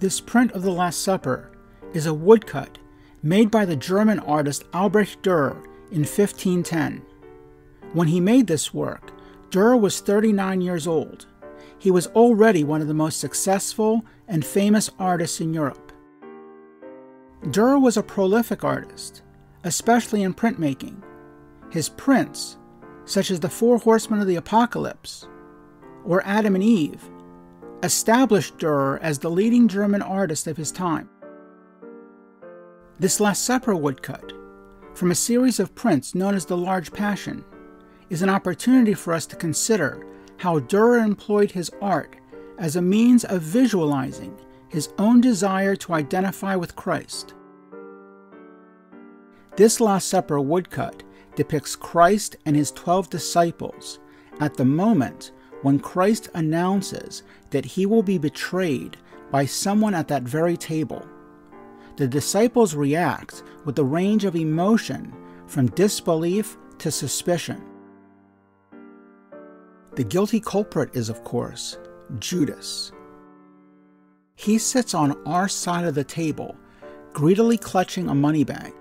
This print of the Last Supper is a woodcut made by the German artist Albrecht Dürer in 1510. When he made this work, Dürer was 39 years old. He was already one of the most successful and famous artists in Europe. Dürer was a prolific artist, especially in printmaking. His prints, such as the Four Horsemen of the Apocalypse or Adam and Eve, established Dürer as the leading German artist of his time. This Last Supper woodcut, from a series of prints known as the Large Passion, is an opportunity for us to consider how Dürer employed his art as a means of visualizing his own desire to identify with Christ. This Last Supper woodcut depicts Christ and his twelve disciples at the moment when Christ announces that he will be betrayed by someone at that very table. The disciples react with a range of emotion from disbelief to suspicion. The guilty culprit is, of course, Judas. He sits on our side of the table, greedily clutching a money bag.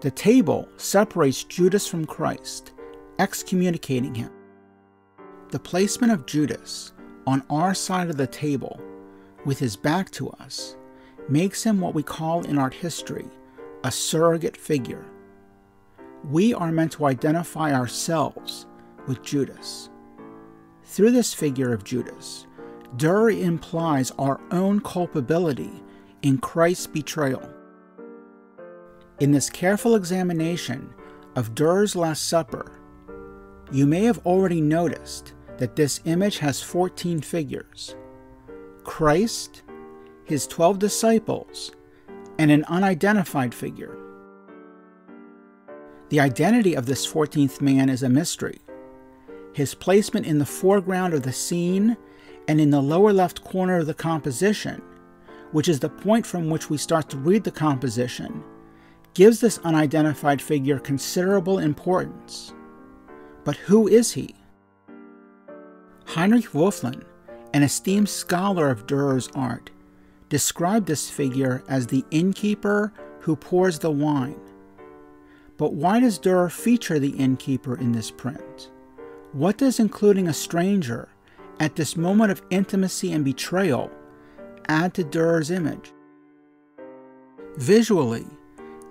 The table separates Judas from Christ, excommunicating him. The placement of Judas on our side of the table, with his back to us, makes him what we call in art history a surrogate figure. We are meant to identify ourselves with Judas. Through this figure of Judas, Dürer implies our own culpability in Christ's betrayal. In this careful examination of Dürer's Last Supper, you may have already noticed that this image has 14 figures Christ, his 12 disciples, and an unidentified figure. The identity of this 14th man is a mystery. His placement in the foreground of the scene and in the lower left corner of the composition, which is the point from which we start to read the composition, gives this unidentified figure considerable importance. But who is he? Heinrich Wölfflin, an esteemed scholar of Dürer's art, described this figure as the innkeeper who pours the wine. But why does Dürer feature the innkeeper in this print? What does including a stranger at this moment of intimacy and betrayal add to Dürer's image? Visually,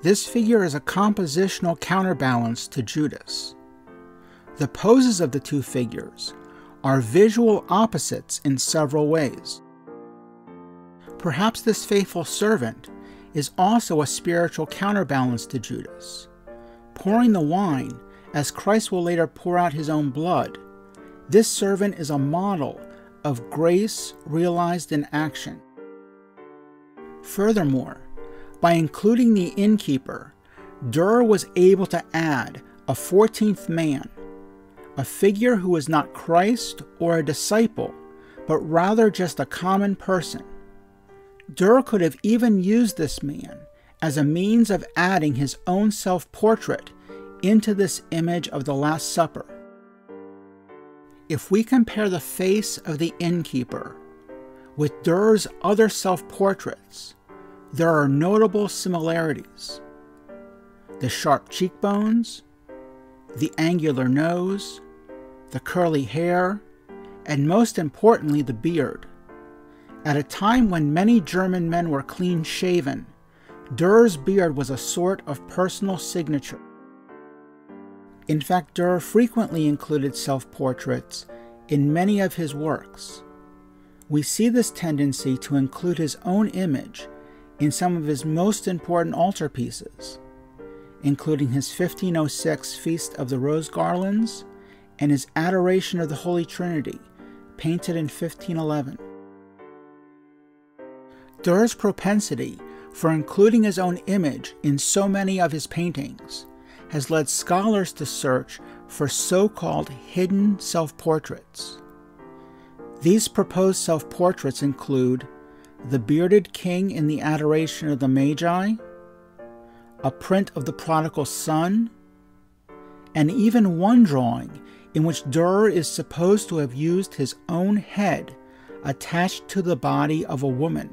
this figure is a compositional counterbalance to Judas. The poses of the two figures are visual opposites in several ways. Perhaps this faithful servant is also a spiritual counterbalance to Judas. Pouring the wine, as Christ will later pour out his own blood, this servant is a model of grace realized in action. Furthermore, by including the innkeeper, Dürer was able to add a 14th man a figure who is not Christ or a disciple, but rather just a common person. Dürer could have even used this man as a means of adding his own self portrait into this image of the Last Supper. If we compare the face of the innkeeper with Dürer's other self portraits, there are notable similarities. The sharp cheekbones, the angular nose, the curly hair, and most importantly, the beard. At a time when many German men were clean shaven, Dürer's beard was a sort of personal signature. In fact, Dürer frequently included self portraits in many of his works. We see this tendency to include his own image in some of his most important altarpieces, including his 1506 Feast of the Rose Garlands and his Adoration of the Holy Trinity, painted in 1511. Dürer's propensity for including his own image in so many of his paintings has led scholars to search for so called hidden self portraits. These proposed self portraits include the bearded king in the Adoration of the Magi, a print of the prodigal son, and even one drawing in which Dürer is supposed to have used his own head attached to the body of a woman.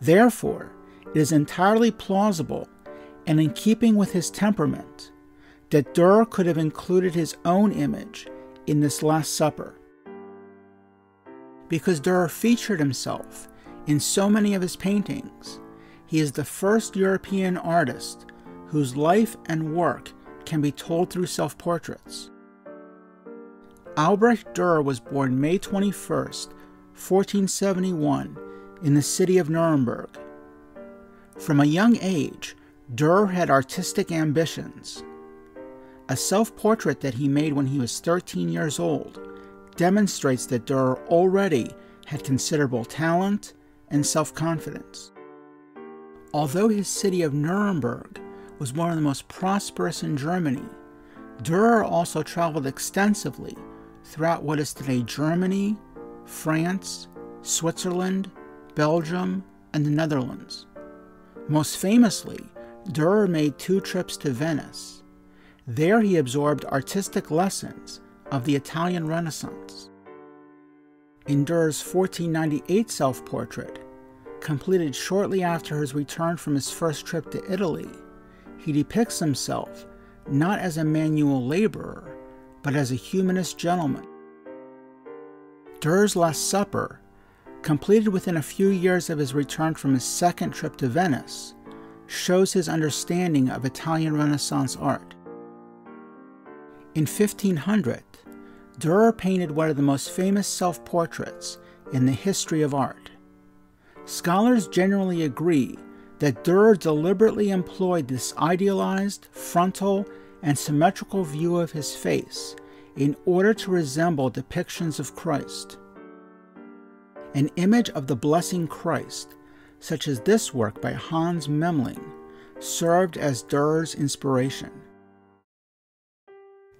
Therefore, it is entirely plausible and in keeping with his temperament that Dürer could have included his own image in this Last Supper. Because Dürer featured himself in so many of his paintings, he is the first European artist whose life and work can be told through self portraits. Albrecht Dürer was born May 21, 1471, in the city of Nuremberg. From a young age, Dürer had artistic ambitions. A self portrait that he made when he was 13 years old demonstrates that Dürer already had considerable talent and self confidence. Although his city of Nuremberg was one of the most prosperous in Germany, Dürer also traveled extensively throughout what is today Germany, France, Switzerland, Belgium, and the Netherlands. Most famously, Dürer made two trips to Venice. There he absorbed artistic lessons of the Italian Renaissance. In Dürer's 1498 self portrait, completed shortly after his return from his first trip to Italy, he depicts himself not as a manual laborer, but as a humanist gentleman. Dürer's Last Supper, completed within a few years of his return from his second trip to Venice, shows his understanding of Italian Renaissance art. In 1500, Dürer painted one of the most famous self portraits in the history of art. Scholars generally agree that Dürer deliberately employed this idealized, frontal, and symmetrical view of his face in order to resemble depictions of Christ. An image of the blessing Christ such as this work by Hans Memling, served as Dürer's inspiration.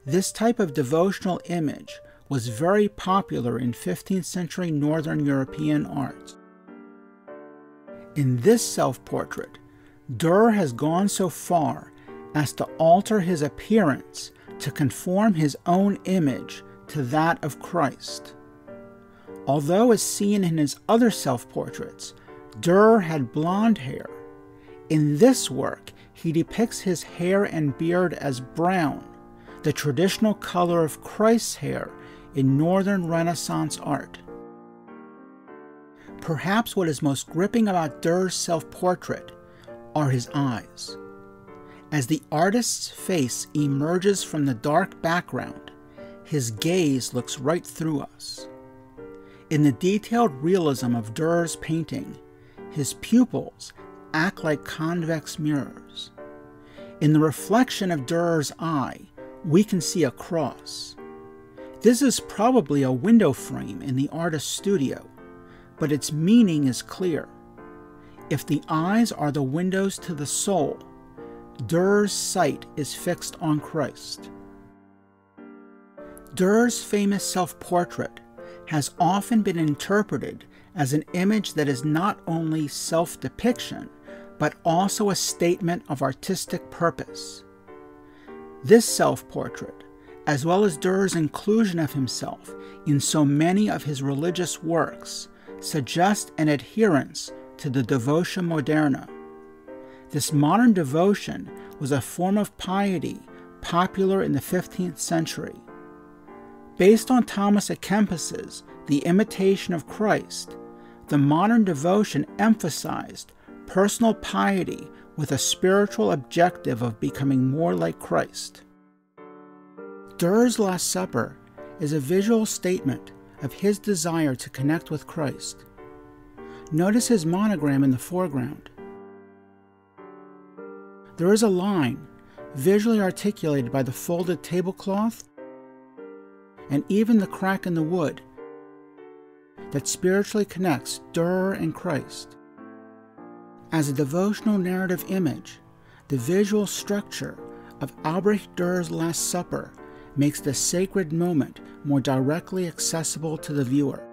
This type of devotional image was very popular in 15th century Northern European art. In this self portrait, Dürer has gone so far as to alter his appearance to conform his own image to that of Christ. Although, as seen in his other self portraits, Dürer had blonde hair. In this work, he depicts his hair and beard as brown, the traditional color of Christ's hair in Northern Renaissance art. Perhaps what is most gripping about Dürer's self portrait are his eyes. As the artist's face emerges from the dark background, his gaze looks right through us. In the detailed realism of Dürer's painting, his pupils act like convex mirrors. In the reflection of Dürer's eye, we can see a cross. This is probably a window frame in the artist's studio, but its meaning is clear. If the eyes are the windows to the soul, Dürer's sight is fixed on Christ. Dürer's famous self portrait has often been interpreted as an image that is not only self depiction, but also a statement of artistic purpose. This self portrait, as well as Dürer's inclusion of himself in so many of his religious works, suggest an adherence to the Devotio Moderna. This modern devotion was a form of piety popular in the 15th century. Based on Thomas à Kempis's The Imitation of Christ, the modern devotion emphasized personal piety with a spiritual objective of becoming more like Christ. Dürer's Last Supper is a visual statement of his desire to connect with Christ. Notice his monogram in the foreground. There is a line, visually articulated by the folded tablecloth and even the crack in the wood, that spiritually connects Dürer and Christ. As a devotional narrative image, the visual structure of Albrecht Dürer's Last Supper makes the sacred moment more directly accessible to the viewer.